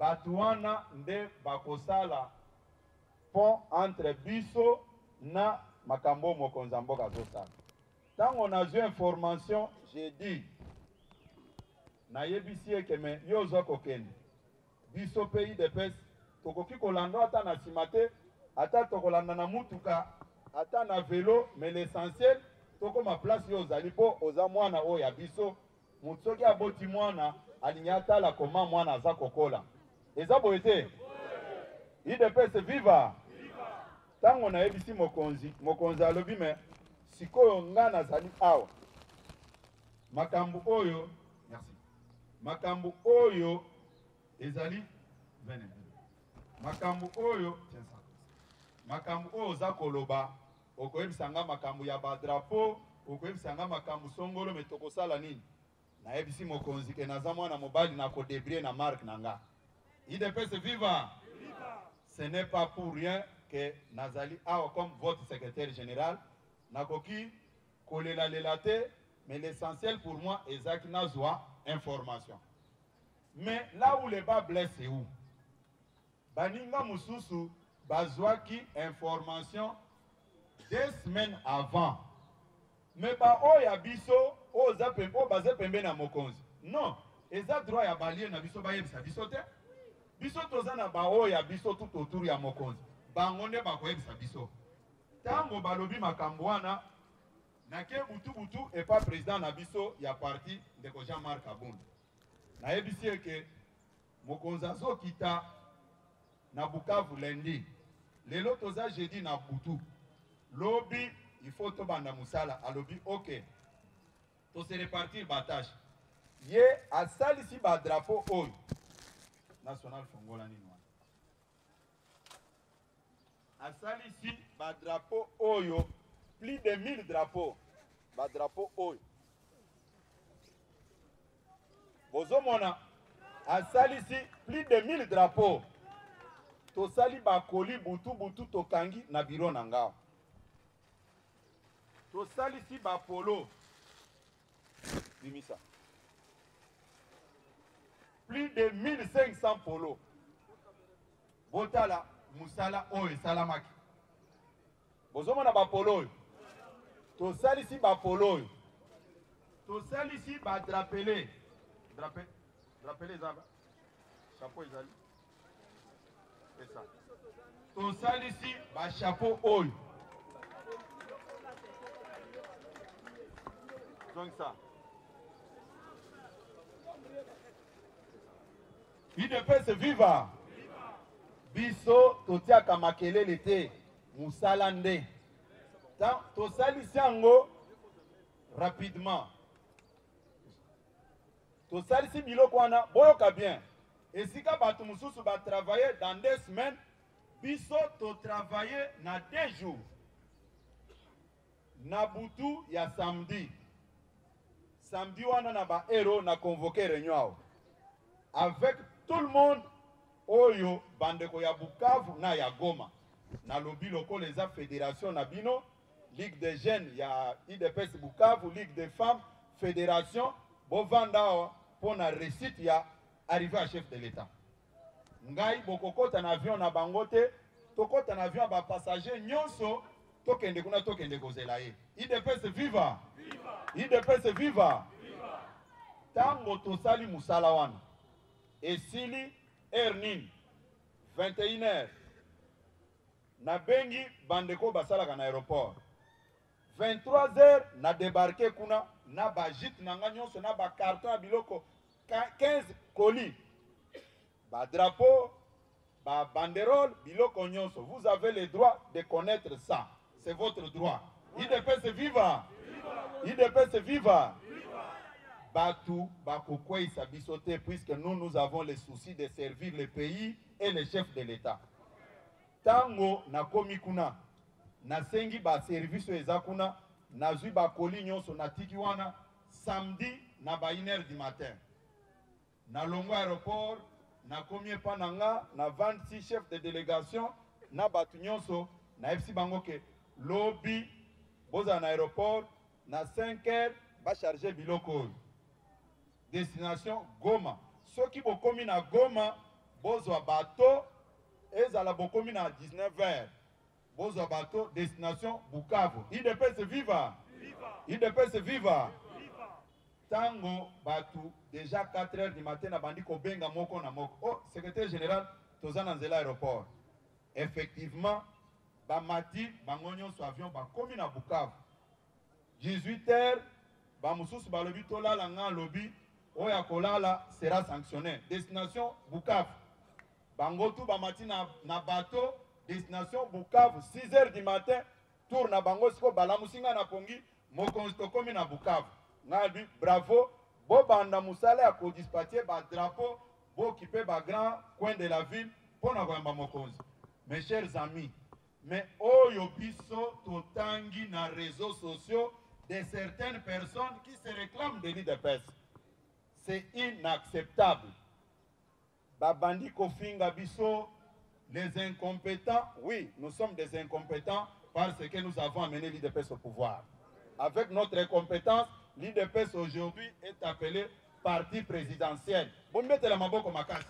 bato wana nde bakosala pont entre biso na makambo mokonzi ya mboka azosala. Ntango nazwi information jeudi nayebisi eke me yo ozwa kokende. Biso mpe idps tokoki kolanda ata na nsima te ata tokolanda na mutuka ata na velo mais l'essentiel tokóma place oyo ozali mpo oza mwana oyo ya biso. Motu soki aboti mwana alingi atala koma mwana aza kokola eza boye te? Idps viva. Ntango nayebisi mokonzi mokonzi alobi me sikoyo nga nazali awa. Makambo oyo merci. Makambo oyo ezali vene makambo oyo tiens ça. makambo oyo oza koloba okoyebisa nga makambo ya badrapo okoyebisa nga makambo songolo me tokosala nini? Nayebisi mokonzi ke naza mwana mobali nakodebrie na marke na nga idps viva. Ce n'est pas pour rien que nazali awa comme votre secrétaire général. Nakoki kolelalela te mais l'essentiel pour moi ezalaki nazwa information. Mais là où le bas blesse c'est où? Baninga mosusu bazwaki information deux semaines avant. Mais baoyo ya biso oyo baza pembeni ya mokonzi. Non eza droit ya balie na biso bayebisa biso biso toza na baoyo ya biso tout autour ya mokonzi. Bango nde bakoyebisa biso. Ntango balobi makambo wana nake butubutu epa président na biso ya parti ndeko jean marc abund nayebisi eke mokonzi azokita na bukavu lendi lelo toza jeudi na butu. Lobi faut tobanda mosala. Alobi ok. Tose repartir batashe ye asalisi badrapo oyo national fongola nini wana? Asalisi badrapo oyo plus de 1000 drapo badrapo oyo. Bozomona asalisi plus de 1000 drapo tosali bakoli butu butu tokangi na biro na ngao. Tosalisi bapolo bimisa plus de 1500 polo botala mosala oyo esalamaki. Bozomona bapolo oyo. Tosalisi bapolo oyo. Tosalisi badrapele drape drapele eza chapeau ezali. Esa tosalisi bachapeau oyo. Zongisa idps viva biso totiaka makelele te. Mosala nde. Tosalisi rapidement. Tosalisi biloko wana boyoka bien. Esika bato mosusu batravaille dans deux semaines biso totravaille na deux jours. Na butu ya samedi. Samedi wana na baero na convoke réunion avec tout le monde oyo bandeko ya bukavu na ya goma. Nalobi lokola eza fédération na bino ligue des jeunes ya idps bukavu ligue des femmes fédération bovanda awa mpo na réussite ya arrivé ya chef de l'état. Ngai bokokɔta na avion na bango te tokɔta na avion ya bapassager nyonso tokende kuna tokende kozela ye. Idps viva! Idps viva! Ntango tosali mosala wana esili heure nini 21 heure nabengi bandeko basalaka na aéroport. 23 heures na débarke kuna na bagite na nga nyonso na bacarton ya biloko ka- 15 colis. Badrapeau babanderole biloko nyonso. Vous avez le droit de connaître ça. C'est votre droit. Idps viva idps viva bato bakokweyisa biso te puisque nous nous avons le souci de servir le pays et le chef de l'état. Ntango nakomi kuna nasengi baservice oyo eza kuna nazwi bakoli nyonso natiki wana samedi na ba 1 heure du matin. Nalongo aéroport nakomi epa na nga na 26 chef de délégation na bato nyonso nayebisi bango ke lobi bozala na aéroport na 5 heures bacharge biloko destination goma. Soki bokomi na goma bozwa bato ezala bokomi na 19 heures. Bozwa bato destination bukavu. Idps viva idps viva ntango bato déjà 4 heures du matin nabandi kobenga moko na moko. Oh secrétaire général toza na nzela aéroport. Effectivement bamati bango nyonso avion bakomi na bukavu. 18 heures bamosusu balobi tolala nga akolala sera sanctionné destination bukavu. Bango tu bamati na, na bato destination bukavu 6 heures du matin tour na bango sikoyo balamusi na pongi mokonzi na bukavu. Ngai albi bravo. Bobanda mosala ya kodispatie badrapo bookipe bagrand coin de la ville mpo na koyamba mokonzi. Mes chers amis mais oyo biso totangi na réseaux sociaux de certaines personnes qui se réclament de l'idps c'est inacceptable. Babandi kofinga biso les incompétents oui nous sommes des incompétents parce que nous avons amené l'idps au pouvoir. Avec notre incompétence l'idps aujourd'hui est appelé parti présidentiel. Maboko makasi.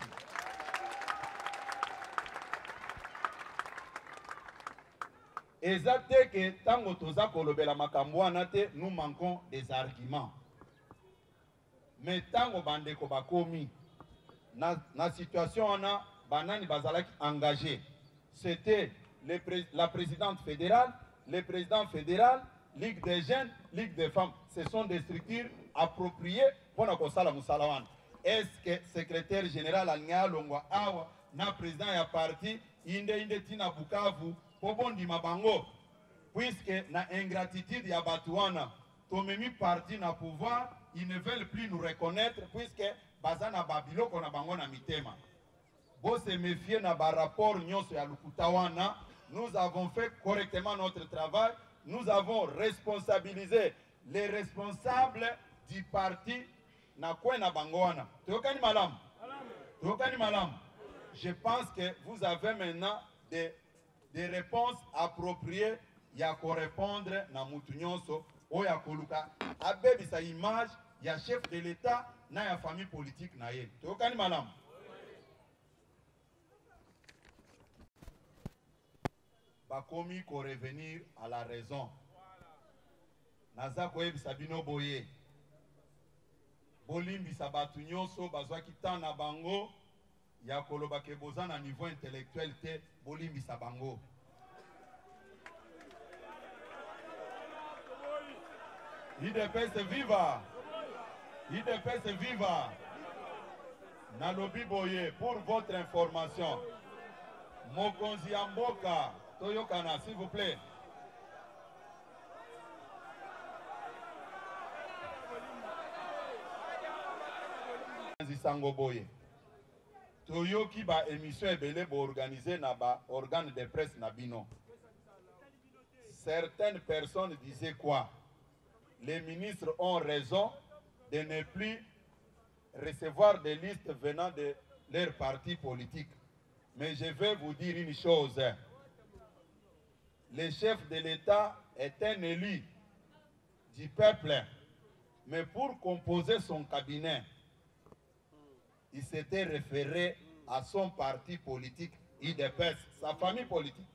Eza te ke ntango toza kolobela makambo wana te nous manquons des arguments me ntango bandeko bakomi na, na situation wana banani bazalaki engagé. C'était la présidente fédérale le président fédéral ligue des jeunes ligue des femmes. Ce sont des structures appropriées mpona kosala mosala wana. Est ce que secrétaire général alingi alongwa awa na président ya parti inde inde ntina bukavu mpo bondima bango puisque na ingratitude ya bato wana tomemi parti na pouvoir ils ne veulent plus nous reconnaître puisque baza na babiloko na bango na mitema. Bose méfier na barapport nyonso ya nous avons fait correctement notre travail. Nous avons responsabilisé les responsables du parti na kwe na bango wana. Toyokani malamu? Toyokani malamu? Je pense que vous avez maintenant des, des réponses appropriées ya korépondre na mutu nyonso oyo akoluka abebisa image ya chef de l'état na ya famille politique na ye. Toyokani malamu. Bakomi korevenir à la raison. Naza koyebisa bino boye. Bolimbisa bato nyonso bazwaki temps na bango ya koloba ke boza na niveau intellectuel te bolimbisa bango idps viva. Idps viva. Nalobi boye pour votre information. Mokonzi ya mboka toyokana s'il vous plaît. Sango boye. Toyoki baémission ebele boorganize na baorgane de presse na bino. Certaines personnes disaient quoi? Les ministres ont raison de ne plus recevoir des listes venant de leur parti politique mais je vais vous dire une chose le chef de l'État est un élu du peuple mais pour composer son cabinet il s'était référé à son parti politique, IDPS, sa famille politique.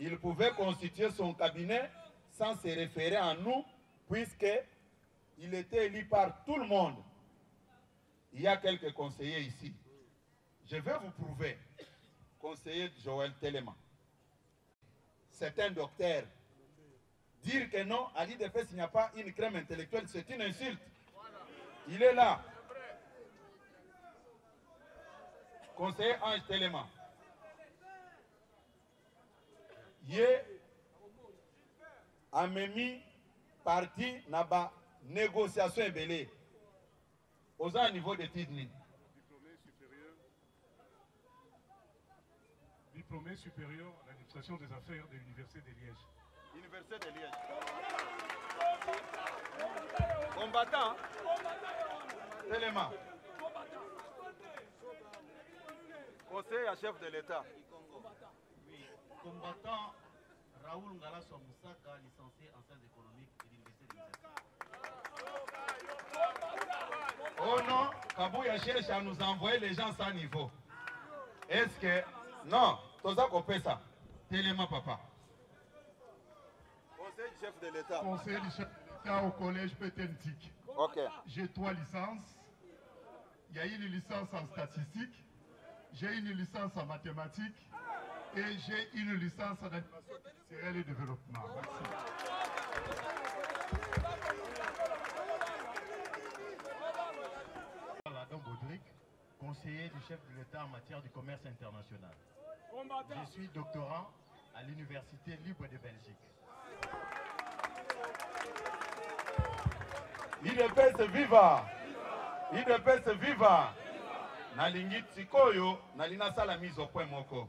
Il pouvait constituer son cabinet sans se référer à nous, puisqu'il était élu par tout le monde. Il y a quelques conseillers ici. Je vais vous prouver. Conseiller Joël Téléma. C'est un docteur. Dire que non, à l'IDPS, il n'y a pas une crème intellectuelle, c'est une insulte. Il est là. conseiller Ange Téléma. Ye amemi parti na ba négociation ebele. Oza niveau d'étude nini? diplômé supérieur, diplômé supérieur à l'administration des affaires de l'Université de Liège. Université de Liège. Combattant. Téléma. Conseiller à chef de l'État. Oui, combattant Raoul Ngalasso Moussaka, licencié en sciences économiques de l'Université de Moussaka. Oh non, Kabouya cherche à nous envoyer les gens sans niveau. Est-ce que. Non, Toza Kopesa. Téléma, papa. Conseil du chef de l'État. Conseiller du chef de l'État au collège Pétentique. Ok. J'ai trois licences. Il y a une licence en statistique, j'ai une licence en mathématiques et j'ai une licence en animation culturelle et développement. Merci. Adam Baudric, conseiller du chef de l'État en matière du commerce international. Je suis doctorant à l'Université libre de Belgique. idps viva idps viva nalingi sikoyo nalingi nasala mise au point moko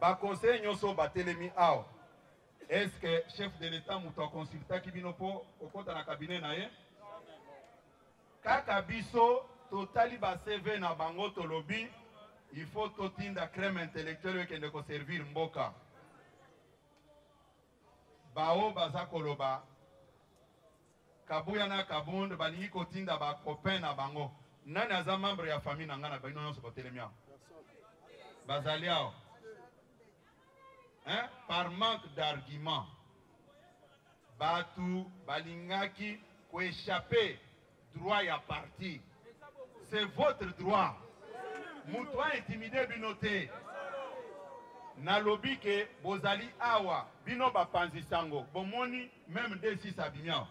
baconseiller nyonso batelemi awa est ce que chef de l'état moto akonsultaki bino mpo okɔta na kabinet na ye? Kaka biso totali bacv na bango tolobi il faut totinda crème intellectuelle oyo ekende koservir mboka. Bao baza koloba kabuya na kabund balingi kotinda bacopain na bango. Nani aza membre ya famille na ngai na bino nyonso batelemi awa bazali awa hein? par manque d'argument bato balingaki koéchappe droit ya parti. C'est votre droit. Moto aintimide bino te nalobi bozali awa. Bino bapanzi sango. Bomoni même d6 abimi awa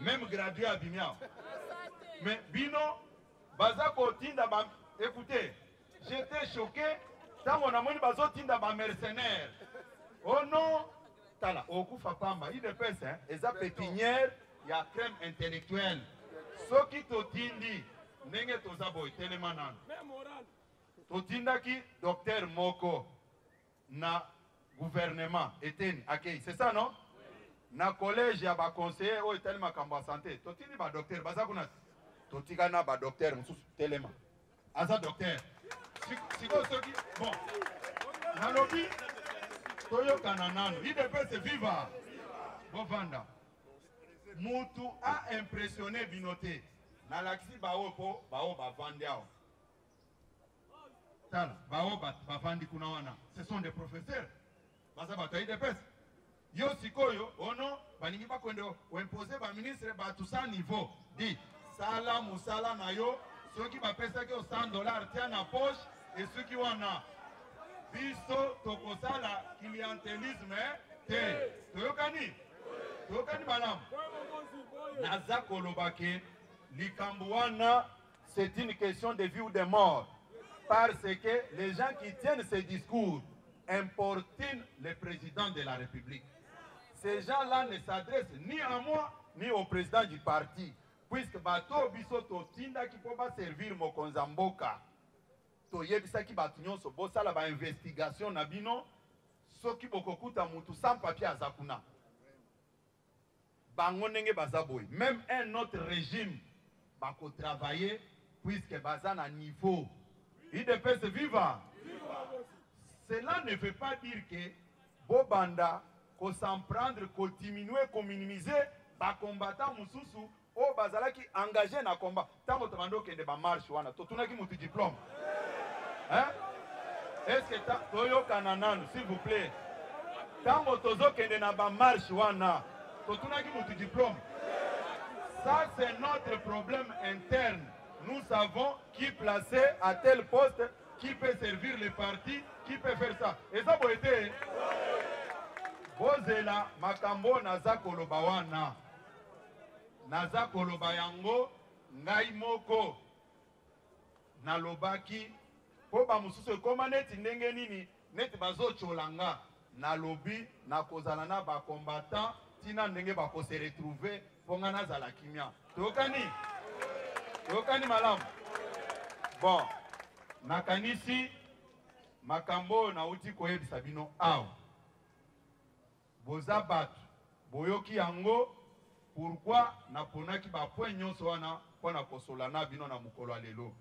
même gradue bino baza kotinda écoutez j'étais choqué ntango namoni bazotinda bamercenaire oh non. Tala okufa pamba. Idps hein, eza pépinière ya crème intellectuelle. Soki totindi ndenge toza boye telema nano totindaki docteur moko na gouvernement eteni akei c'est ça non? Na collège ya baconseiller oyo etali makambo ya santé. Totindi badocteur baza kuna? Totika na badocteur mosusu telema. Aza docteur sikoyo soki bon. Nalobi toyokana nano idps viva. Bovanda. Mutu aimpressionne bino te nalakisi baoyo mpo baoyo bavandi awa tala baoyo ba- bavandi kuna wana. Ce sont des professeurs. Baza bato ya idps yo sikoyo ono balingi bakwende oimpose baministre bato sa niveau. Di sala mosala na yo soki bapesaki yo 100 dollar tia na poche esuki wana biso tokosala clientelisme te. Toyokani. Toyokani malamu naza koloba ke c'est une question de vie ou de mort. Parce que les gens qui tiennent ces discours importunent le président de la république. Ces gens-là ne s'adressent ni à moi ni au président du parti. Puisque bato biso totindaki mpo baservir mokonzi mboka toyebisaki bato nyonso bosala bainvestigation na bino soki bokokuta mutu sans papier aza kuna. Bango ndenge baza boye. Même un autre régime bakotravaille puisque baza na niveau. Idps viva. Cela ne veut pas dire que bobanda kosan prendre kodiminue kominimize bacombattant mosusu oyo bazalaki engage na combat. Ntango tobandi okende bamarshe wana totunaki motu diplôme hein? ta- toyokana nanu s'il vous plaît? Ntango tozokende na bamarshe wana totunaki diplôme. Ça c'est notre problème interne. Nous savons qui placer à tel poste qui peut servir le parti qui peut faire ça. Eza boye te bozela makambo naza koloba wana. Naza nalobaki mpo bamosusu ekóma neti ndenge nini? Neti bazotyola nga nalobi nakozala na bacombattant ntina ndenge bakose retrouve mpo nga nazala kimia. Toyokani toyokani malamu. Bon nakanisi makambo oyo nauti koyebisa bino awa. Boza bato boyoki yango pourkui naponaki bapoint nyonso wana mpo na kosola na bino na mokolo ya lelo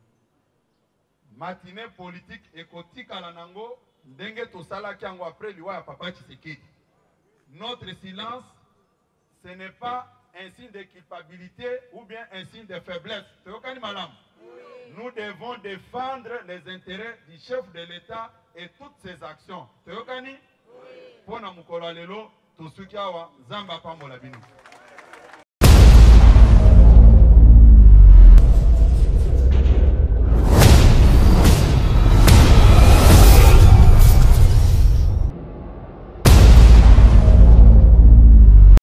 matine politike ekotikala nango ndenge tosalaki yango apres liwa ya papa tshisekedi. Notre silence ce n'est pas un signe de culpabilité ou bien un signe de faiblesse. Toyokani malamu. Nous devons défendre les intérêts du chef de l'état et toutes ses actions. Toyokani? Mpo na mokolo ya lelo tosuki awa nzambe apambola bino